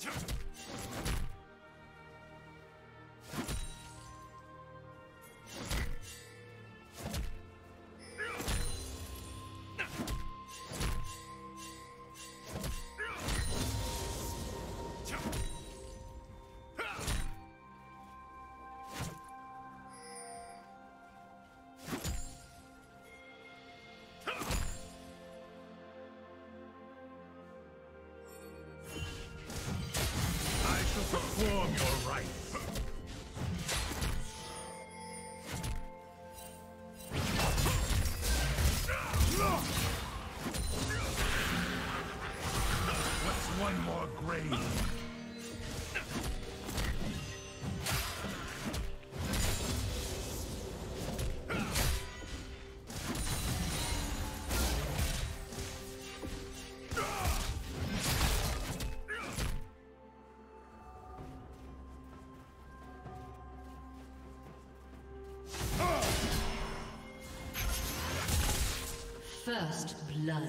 Just... First blood.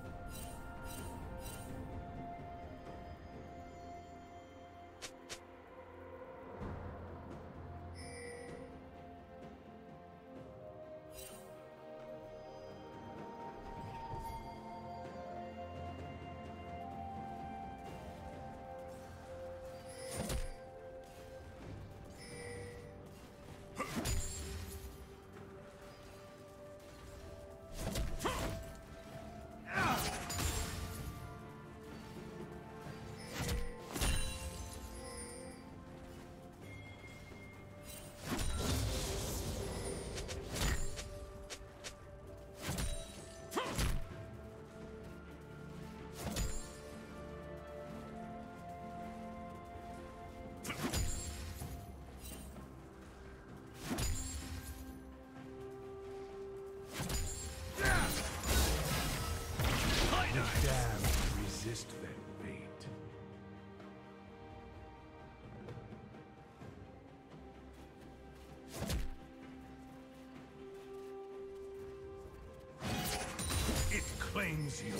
You.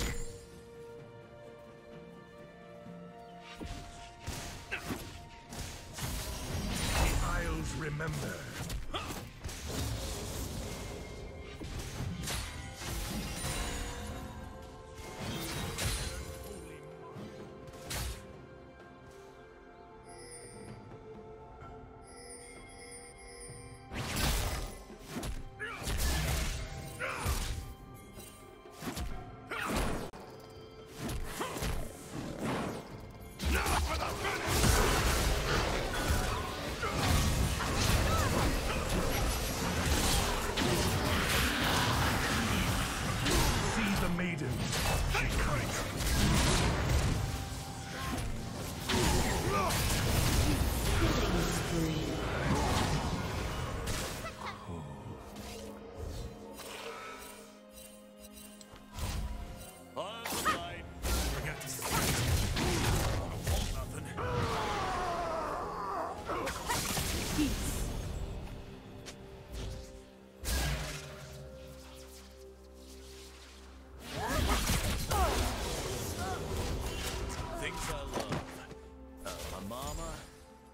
Isles remember.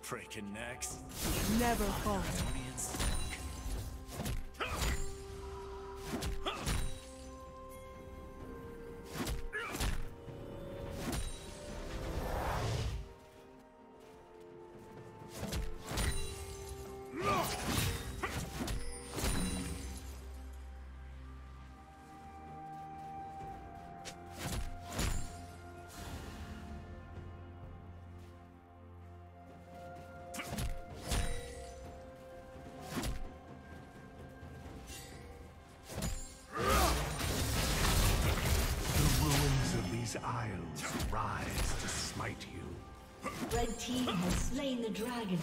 Freaking next. Never fall. Rise to smite you. Red team has slain the dragon.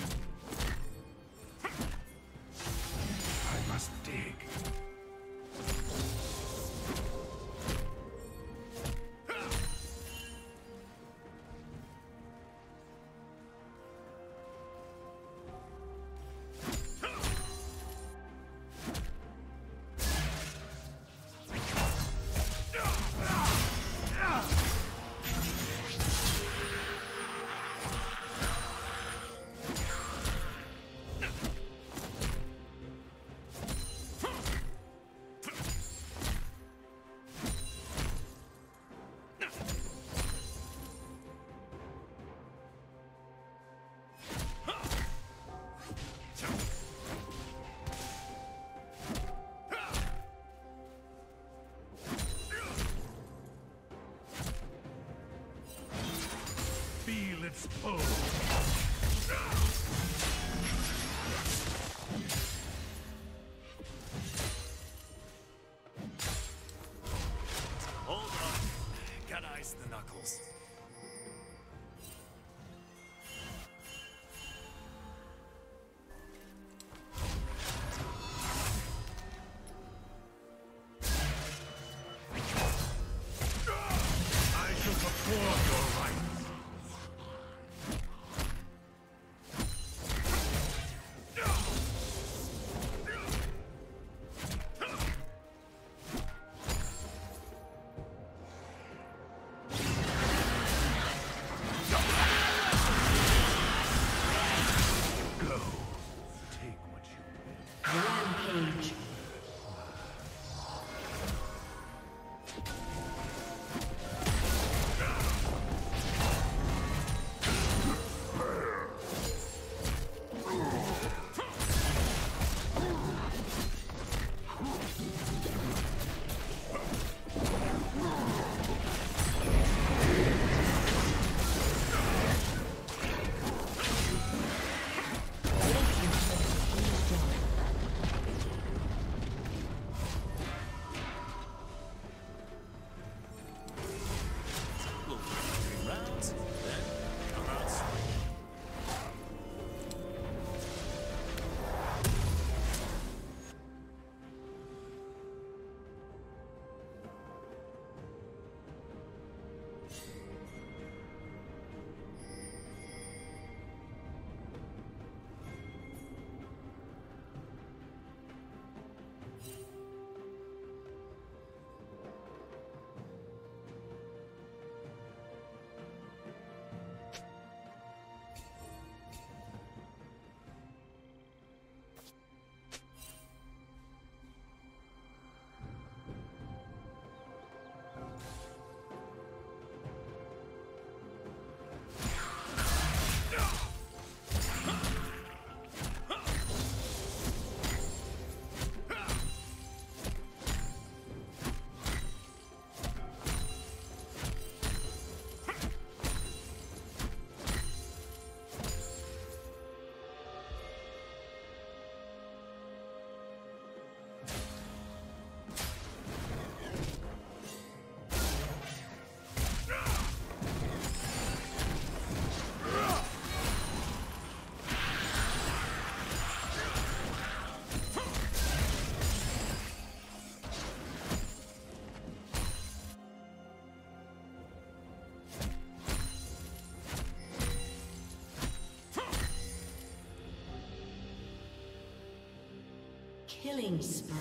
Killing spree.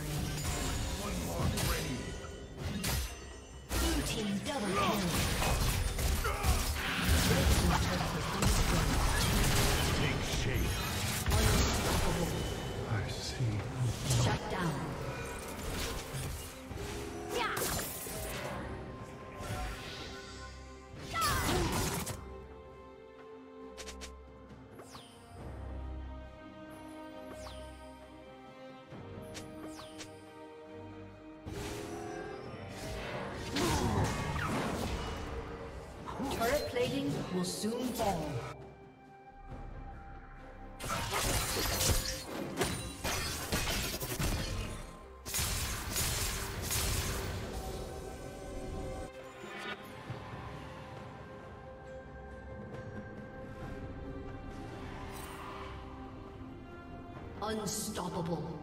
One more grave. Blue team double kill. will soon fall. Unstoppable.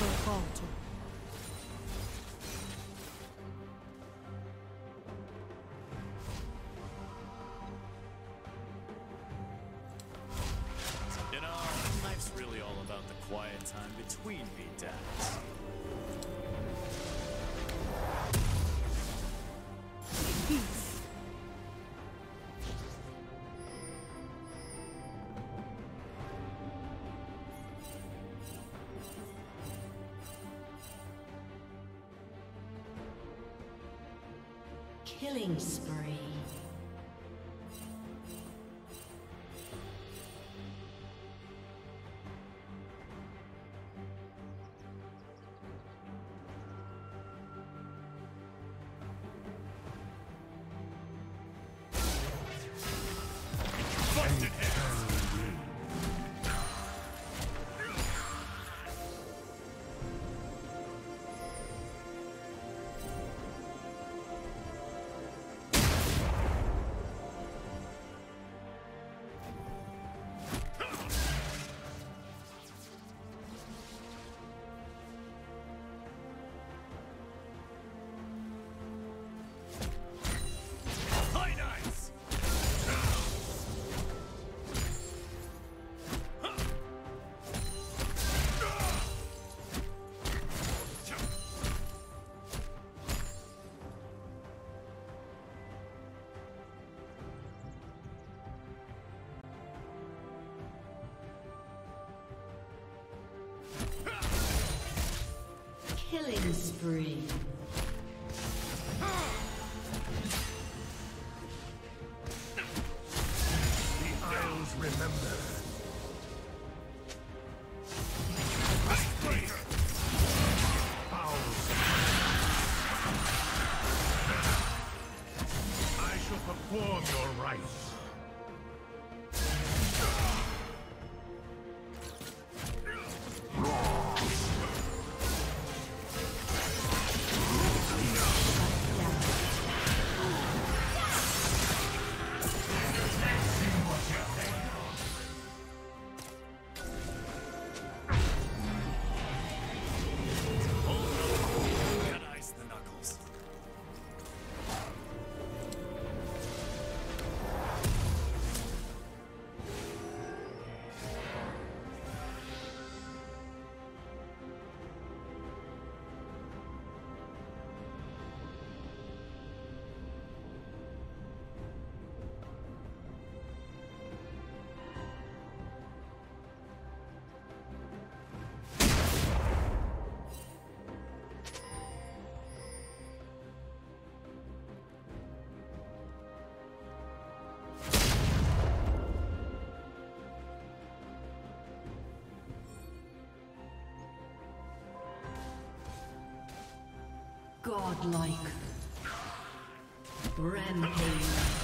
never. Killing spree. Killing spree. Godlike. Rampage.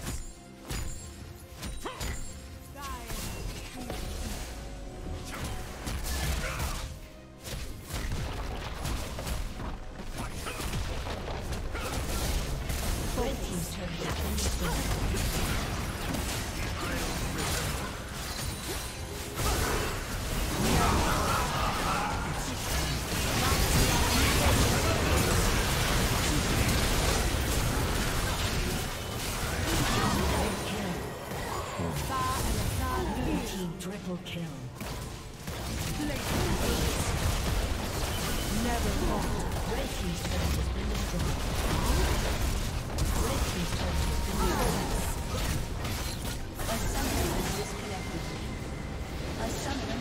Blue team triple kill. Never fought. Red team's turret has been destroyed. Red team's turret has been destroyed. A summoner has disconnected. A summoner